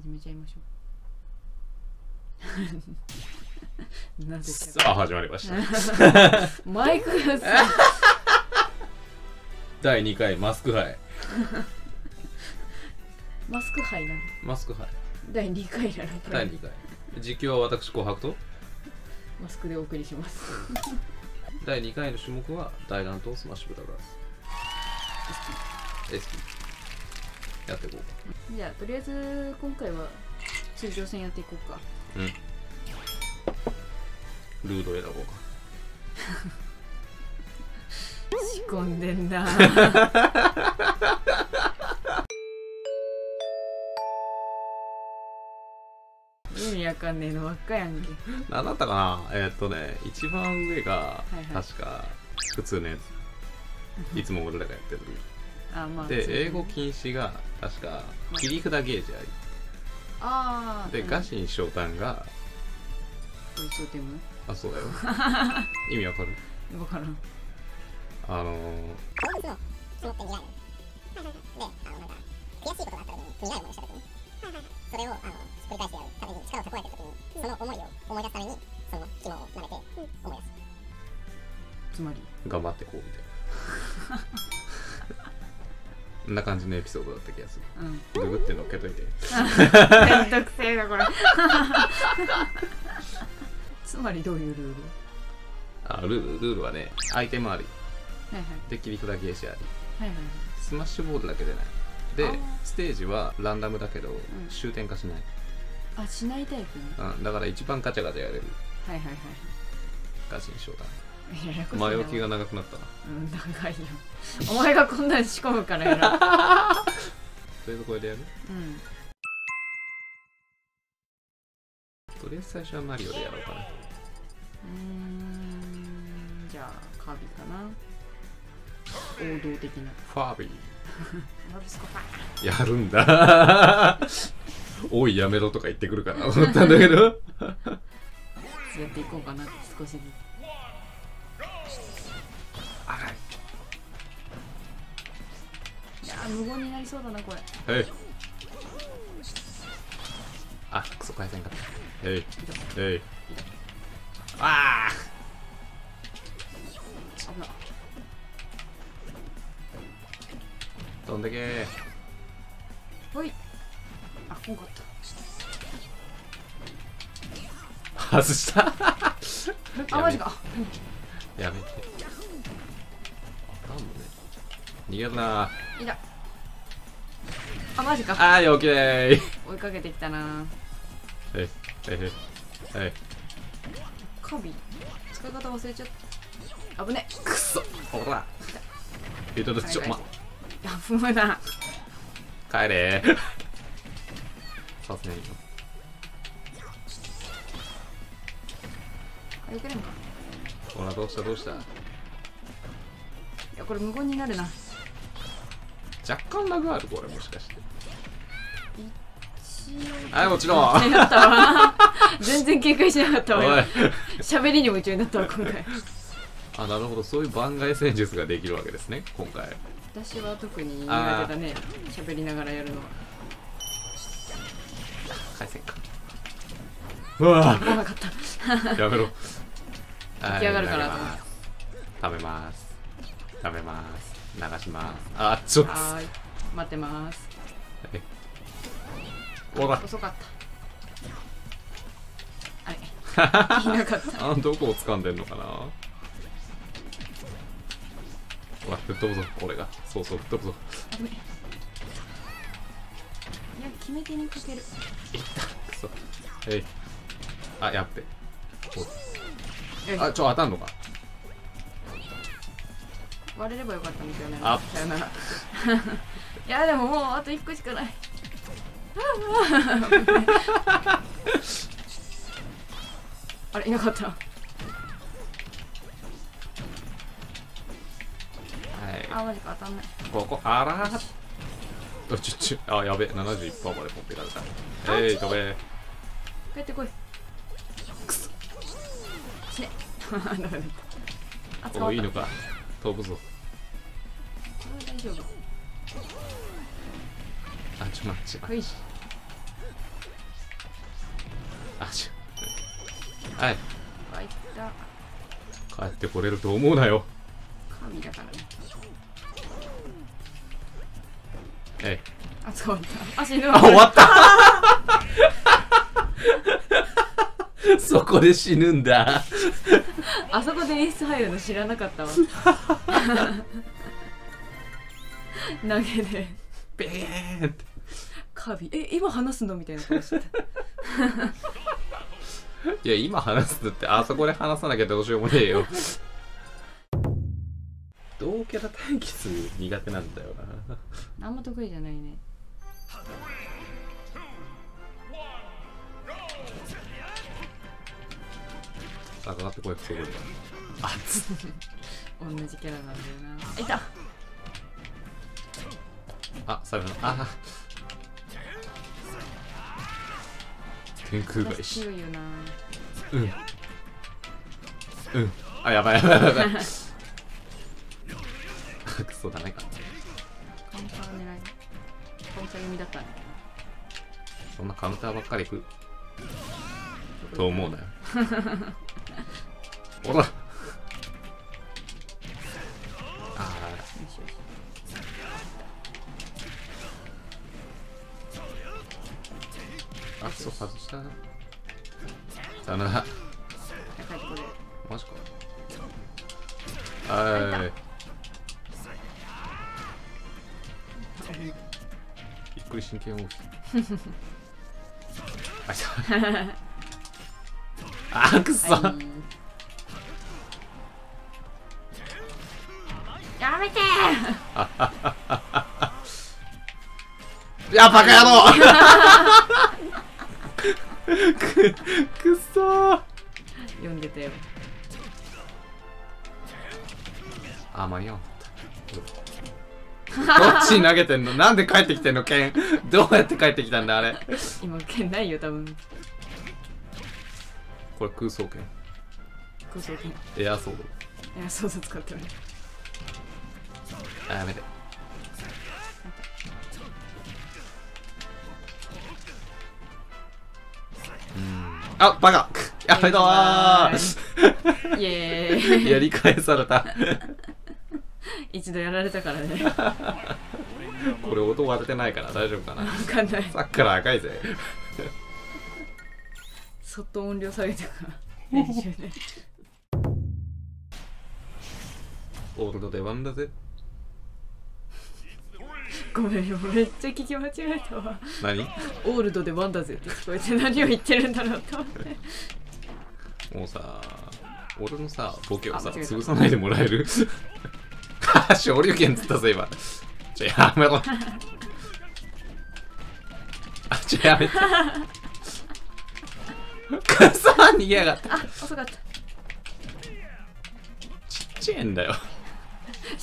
始めちゃいましょう。なぜさあ始まりました。マイクがさ。第2回マスク杯。マスク杯なの？マスク杯。第2回なの？第2回。実況は私紅白と。マスクでお送りします。第2回の種目は大乱闘スマッシュブラザーズ。SP やっていこうか。じゃあとりあえず今回は通常戦やっていこうか。うん。ルード選ぼうか。仕込んでんな。意味わかんねえのばっかやんけ。何だったかな？えーっとね一番上がはいはい。確か普通のやつ。いつも俺らがやってるあまあで英語禁止が確か切り札ゲージあり。ああでガシン翔太がこれテムあそうだよ。意味わかる？わからん。あのー、それを、あの、ひっくり返してやるために、力を蓄えてる時に、その思いを思い出すために、その肝を舐めて、思い出す。つまり頑張ってこうみたいな。こ んな感じのエピソードだった気がする。うん。ググって乗っけといて。めんどくせえなこれ。つまりどういうルール？あルールルールはねアイテムあり。はいはい。で切り札ゲージあり。はいはいスマッシュボールだけでない。あでー。ステージはランダムだけど、ん。終点化しない、あしないタイプね。うん、だから一番ガチャガチャやれる。はいはいはいガチにしようだな前置きが長くなったな。うん長いよ。お前がこんなん仕込むからやろ。とりあえずこれでやる？うん。とりあえず最初はマリオでやろうかな。うーんじゃあカービィかな。王道的な。ファービー。マビスコファイやるんだ。おいやめろとか言ってくるかなと思ったんだけど。やっていこうかな少しずつ無言になりそうだなこれ。はいあクソ返せんかった。はいはいあ危なー。飛んでけ。ほい。あこんかった。外した。あマジか。やめて。あかんのね。逃げるな。いたあマジか。あーよけー追いかけてきたな。はいはいはい。はいカービ。ィ使い方忘れちゃった。危ね。くそ。ほら。えっとちょまや踏むな。帰れ。さすがに。あよけれんか。ほらどうしたどうした？いやこれ無言になるな若干ラグあるこれもしかして。はいもちろんやったわ全然警戒しなかったおい。わ喋りに夢中になったわ今回。あなるほど。そういう番外戦術ができるわけですね今回。私は特に苦手だね喋りながらやるのは。回線か。うわ。来なかった。やめろ。起き上がるからと思っ食べます。食べます流します。あちょっと待ってます。ほら遅かった。あれいなかった。あどこを掴んでんのかな。ほら吹っ飛ぶぞ俺が。そうそう吹っ飛ぶぞ。危ねいや決め手にかける。くそえい。あやって。あちょ当たんのか割れればよかったんですよねあ。さよな。ら いやでももうあと1個しかない。あれいなかった。はい。あマジか当たんない。ここあらーあちょちょあやべ71%まで持ってかれた。えい飛べ。帰ってこい。くそ。死ね ダった。おいいのか飛ぶぞ。大丈夫。あちょ待ってほいあちょはい。あいった。帰ってこれると思うなよ。神だからね。えい。あ捕まったあ死ぬあ終わった。そこで死ぬんだあそこで演出入るの知らなかったわ。投げで。ベーンって。カビ。え今話すのみたいな顔してた。いや今話すってあそこで話さなきゃどうしようもねえよ。同キャラ対決苦手なんだよな。あんま得意じゃないねあかかってこいくそこにあつ同じキャラなんだよな。いた。あ最後の。あ天空返し。強いよな。うん。うん。あやばいやばいやばいやばい。クソダメか。カウンター狙い。カウンター読みだったんだそんなカウンターばっかりいく？と思うなよ ほら。あよしよしーあクソ外したさよな。らマジか。はいびっくりを あ くそ、はいやめて。い やバカ野郎くくっそー。読んでたよ。あ間に合どっちに投げてんの？なんで帰ってきてんの？剣どうやって帰ってきたんだあれ？今剣ないよ多分。これ空想剣。空想剣。エアソード。いやそうそう使ってるあやめて。うん。あバカ。やめたわー。イエーイ。やり返された。一度やられたからね。これ音割れてないから大丈夫かな。分かんない。さっきから赤いぜ。そっと音量下げてから。練習でオールド出番だぜごめんよ。めっちゃ聞き間違えたわ。何？オールドでワンだぜって聞こえて何を言ってるんだろうと。思ってもうさ俺のさボケをさ潰さないでもらえる？昇竜拳っつったぜ今。ちょやめろ。あちょやめて。くそ逃げやがった。あ遅かった。ちっちゃいんだよ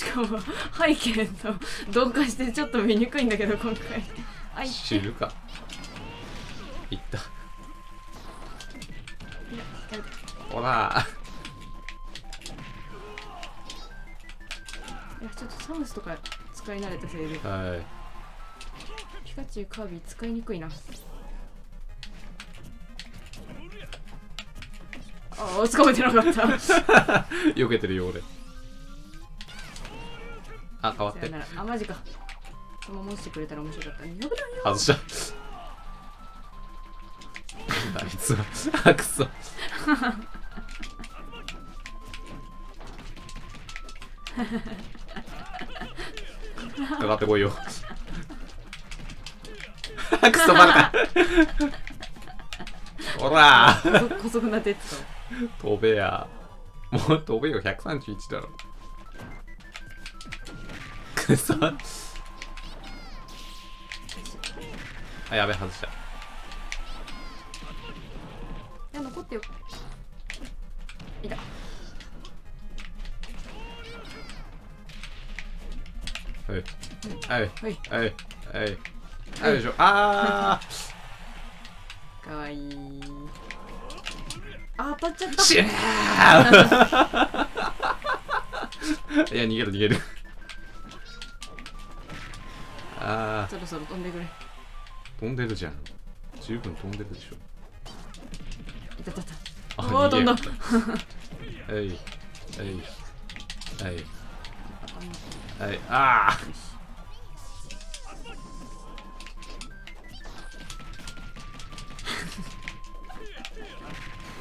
しかも背景と同化してちょっと見にくいんだけど今回。あい知るか。いったほら。いやちょっとサムスとか使い慣れたせいではい。ピカチュウカービィ使いにくいな。ああ掴めてなかった。避けてるよ俺あ変わってあマジか。そのまま落ちてくれたら面白かった。ないよ。外したあいつは。あくそ。かかってこいよ。くそバカ。ほら。こそこそくなってって飛べや。もう飛べよ。131だろくそあやべ外した。いや残ってよ。いた。はい。はい。はい。はい。はい。はいでしょ。あ かわいい。あ当たっちゃった。いや逃げる逃げるそろそろ飛んでくれ。ー飛んでるじゃん。十分飛んでるでしょ。いたたた。えいえいえい。えいああ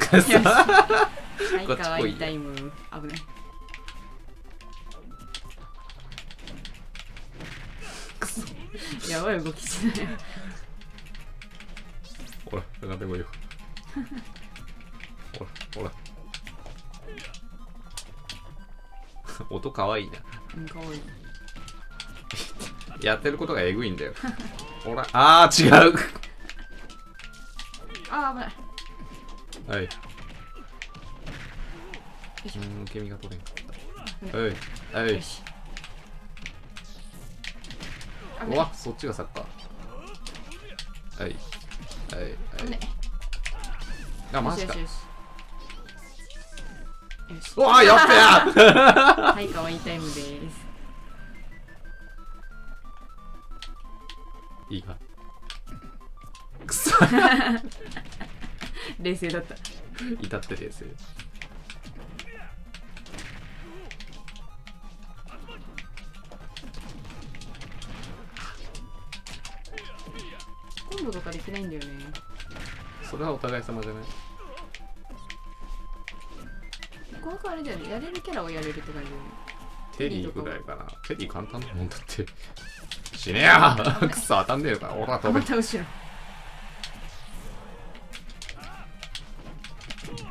くそはいかわ来いよ。いいタイム。危ないやばい動きしない。ほら上がってこいよ。ほらほら。音かわいいな。うんかわい。いやってることがえぐいんだよ。ほら。あー違う。あー危ない。はい。うーん、ケミが取れんかった。はい。はい。うわ、そっちがサッカー。はい。はい。はい。あ、マジかよし。うわ、やっべや はいかわいいタイムですいいか。くそ。冷静だった至ってです。コンボとかできないんだよねそれはお互い様じゃないこの子あれだよねやれるキャラをやれるって感じだよねテリーぐらいかな。テリー簡単なもんだって。死ねや くそ当たんねえのか。おらあ飛べ。また後ろ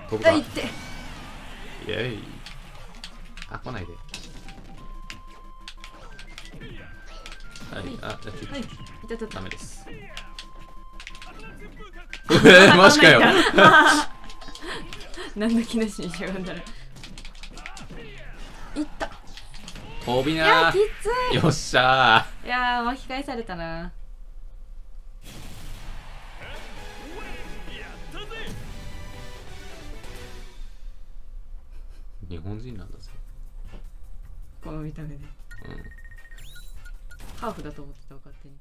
飛ぶか。ってェイ。あ、来ないで。はい、あ、はいいたたたダメです。えー、マジかよ。何の気なしにしやがんだらいった。飛びな。よっしゃいいやー巻き返されたな。ー日本人なんだぜ。この見た目で。うん。ハーフだと思ってたわ勝手に